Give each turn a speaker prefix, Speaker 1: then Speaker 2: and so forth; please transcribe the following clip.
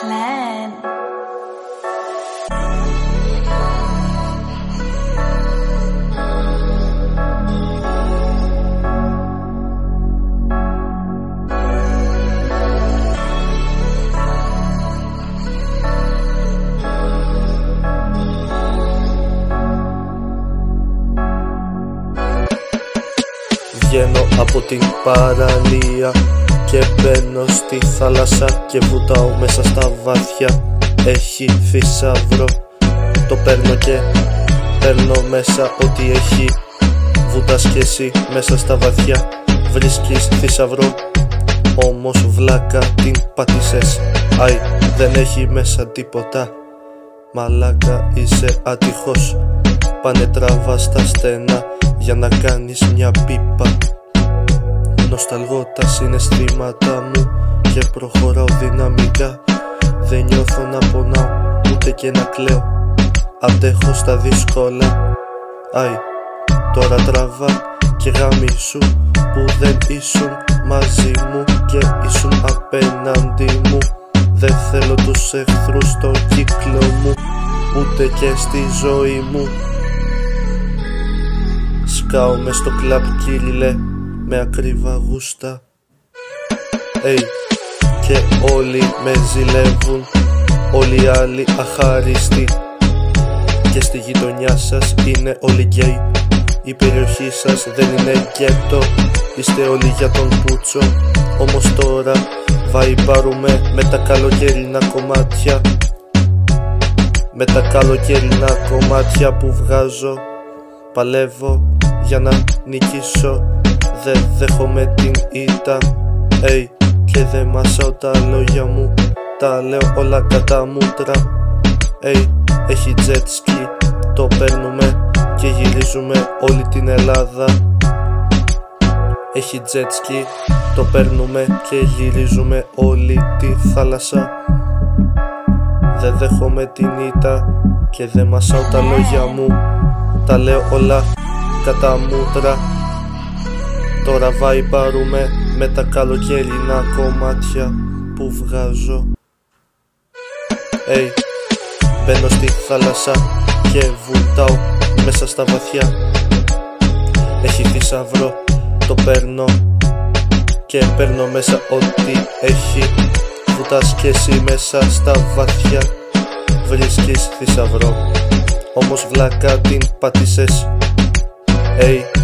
Speaker 1: plan. lleno a Putin para el και μπαίνω στη θάλασσα και βουτάω μέσα στα βάθια. Έχει θησαυρό. Το παίρνω και παίρνω μέσα ό,τι έχει. Βουτάς κι εσύ μέσα στα βαθιά Βρίσκεις θησαυρό. Όμως βλάκα την πατήσες. Αι δεν έχει μέσα τίποτα. Μαλάκα είσαι άτυχος. Πάνε τραβά στα στενά για να κάνεις μια πίπα Νοσταλγώ τα συναισθήματα μου και προχωράω δυναμικά. Δεν νιώθω να πονάω ούτε και να κλαίω. Αντέχω στα δύσκολα. Αι, τώρα τραβά και γάμισου που δεν ήσουν μαζί μου και ήσουν απέναντι μου. Δεν θέλω τους εχθρούς στο κύκλο μου ούτε και στη ζωή μου. Σκάω μες στο κλαμπ κύριλε με ακρίβα γούστα. Hey. Και όλοι με ζηλεύουν Όλοι οι άλλοι αχάριστοι. Και στη γειτονιά σας είναι όλοι γκέι. Η περιοχή σας δεν είναι γκέτο Είστε όλοι για τον Πούτσο. Όμως τώρα βαϊμπάρουμε με τα καλοκαίρινα κομμάτια. Με τα καλοκαίρινα κομμάτια που βγάζω. Παλεύω για να νικήσω δεν δέχομαι την ήττα hey, Και δεν μασάω τα λόγια μου. Τα λέω όλα κατά μούτρα hey, Έχει jet ski Το παίρνουμε και γυρίζουμε όλη την Ελλάδα. Έχει jet ski Το παίρνουμε και γυρίζουμε όλη τη θάλασσα. Δεν δέχομαι την ήττα Και δεν μασάω τα λόγια μου. Τα λέω όλα κατά μούτρα Τώρα βαϊμπάρουμε με τα καλοκαίρινα κομμάτια που βγάζω. Hey, μπαίνω στη θάλασσα και βουτάω μέσα στα βαθιά. Έχει θησαυρό, το παίρνω και παίρνω μέσα ό,τι έχει. Βουτάς κι εσύ μέσα στα βαθιά. Βρίσκεις θησαυρό Όμως βλάκα την πάτησες Hey,